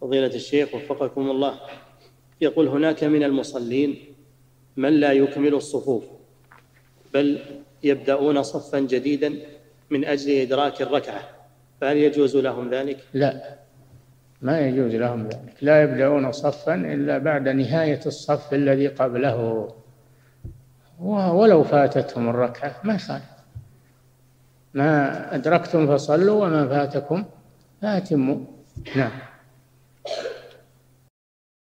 فضيلة الشيخ وفقكم الله. يقول هناك من المصلين من لا يكمل الصفوف بل يبدأون صفا جديدا من أجل إدراك الركعة فهل يجوز لهم ذلك؟ لا ما يجوز لهم ذلك. لا يبدأون صفا إلا بعد نهاية الصف الذي قبله. ولو فاتتهم الركعة ما صار. ما أدركتم فصلوا وما فاتكم فأتموا. نعم.